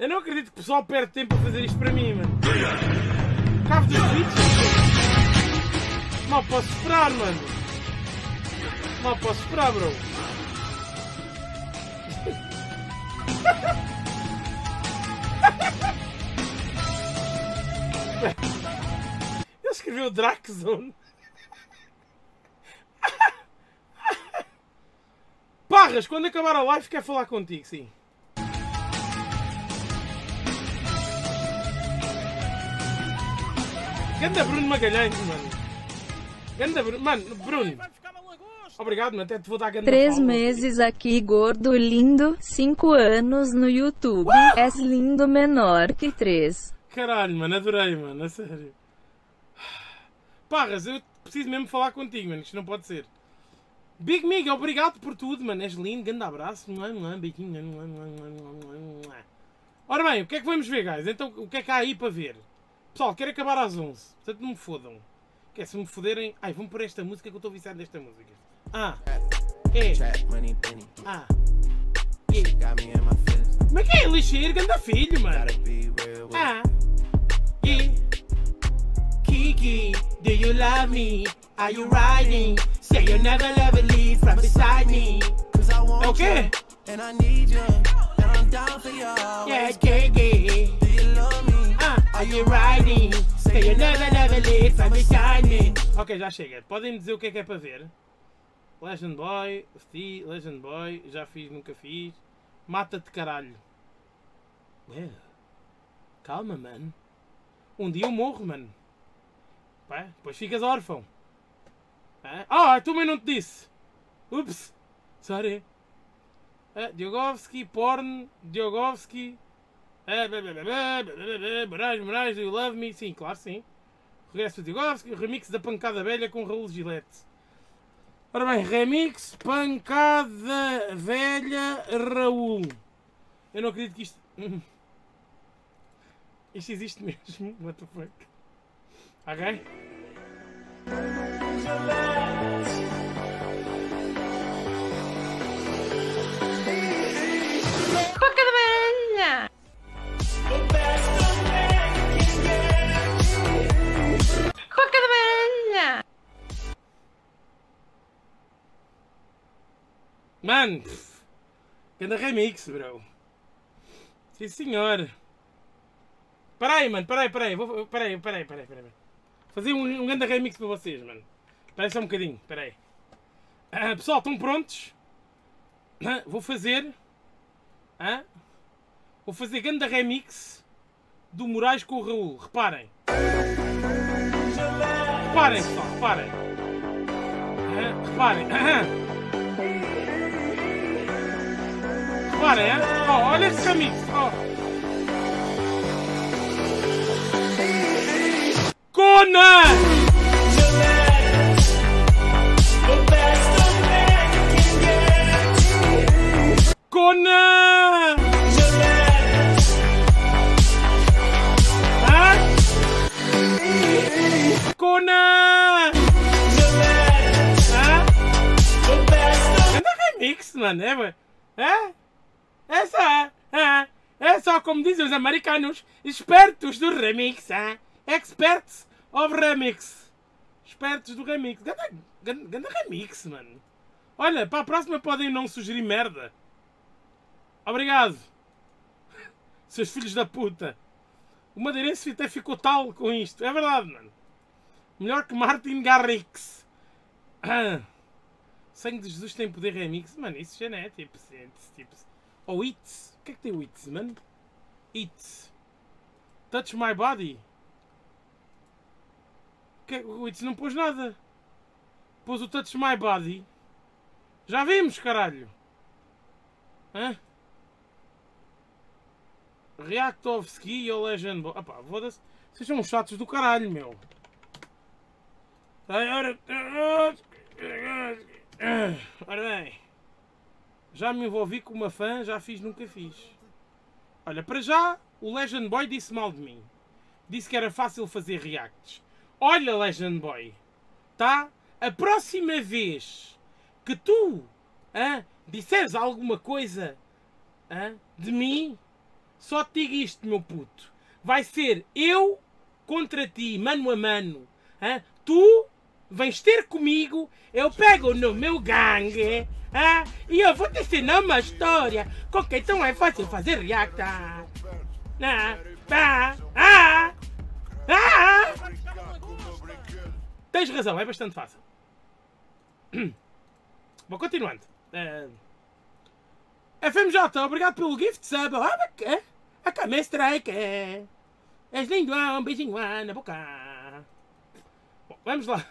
Eu não acredito que o pessoal perde tempo a fazer isto para mim, mano. Cabo dos tweets. Mal posso esperar, mano. Mal posso esperar, bro. Ele escreveu Drakzone. Parras, quando acabar a live quer falar contigo, sim. Ganda Bruno Magalhães, mano. Ganda Bruno. Mano, Bruno. Obrigado, mano. Até te vou dar ganda Três follow. meses aqui, gordo lindo. Cinco anos no YouTube. És lindo menor que três. Caralho, mano. Adorei, mano. A sério. Parras, eu preciso mesmo falar contigo, mano. Isto não pode ser. Big Mig, obrigado por tudo, mano. És lindo. Grande abraço. Ora bem, o que é que vamos ver, guys? Então, o que é que há aí para ver? Pessoal, quero acabar às 11. Portanto, não me fodam. Quer se me foderem. Ai, vamos por esta música que eu estou viciado nesta música. Ah. É. Ah. Feelings. Como é que é? Lixeiro, ganda filho, mano. Ah. Yeah. Kiki, do you love me? Are you riding? Say you'll never ever leave from beside me. Cause I want Okay. you. And I need you. And I'm down for you. Yeah, Kiki. Are you riding? Ok, já chega. Podem dizer o que é que é para ver? Legend Boy, Steve, Legend Boy, já fiz, nunca fiz. Mata-te caralho. Calma, mano. Um dia eu morro, mano. Pá, depois ficas órfão. Ah, ah, também não te disse. Ups, sorry. Ah, Diogovski, porn, Diogovski. Moraes, Moraes, do You Love Me. Sim, claro, sim. Regresso do Diogovski, remix da Pancada Velha com Raul Gillette. Ora bem, remix, Pancada Velha, Raul. Eu não acredito que isto... Isto existe mesmo? What the fuck? Ok? Mano, ganda remix, bro. Sim, senhor. Peraí, mano, peraí, peraí. Vou, peraí, peraí, peraí, peraí. Fazer um, um grande remix para vocês, mano. Espera só um bocadinho, peraí. Ah, pessoal, estão prontos? Ah, vou fazer. Ah, vou fazer grande remix do Moraes com o Raul. Reparem. Reparem, pessoal, reparem. Reparem. Ah, reparem, hein? Oh, olha esse remix. Oh. Conan! Conan! Hã? Conan! Hã? Anda remix, mano. É, mano. É? É só. É, é só como dizem os americanos, espertos do remix. É? Experts of remix. Espertos do remix. Ganda, ganda, ganda remix, mano. Olha, para a próxima podem não sugerir merda. Obrigado. Seus filhos da puta. O Madeirense até ficou tal com isto. É verdade, mano. Melhor que Martin Garrix. Ah. Sangue de Jesus tem poder remix. Mano, isso já não é tipo. é tipo ou It's. O que é que tem o It's, mano? It's. Touch My Body. O que é- O It's não pôs nada. Pôs o Touch My Body. Já vimos, caralho. Hã? Reactovski ou Legend Boy. Opá, foda-se. Vocês são chatos do caralho, meu. Ora bem. Já me envolvi com uma fã, já fiz, nunca fiz. Olha, para já, o Legend Boy disse mal de mim. Disse que era fácil fazer reacts. Olha, Legend Boy. Tá? A próxima vez que tu hã, disseres alguma coisa hã, de mim, Só te digo isto, meu puto. Vai ser eu contra ti, mano a mano. hã? Tu vens ter comigo, eu pego no meu gangue hã? e eu vou te ensinar uma história com que então é fácil fazer react. Ah, ah, ah, ah. Tens razão, é bastante fácil. Bom, continuando. Eh, FMJ, obrigado pelo gift sub. Ah, mas- é? A cama é strike. É. És lindo, ah, um beijinho ah, na boca. Bom, vamos lá.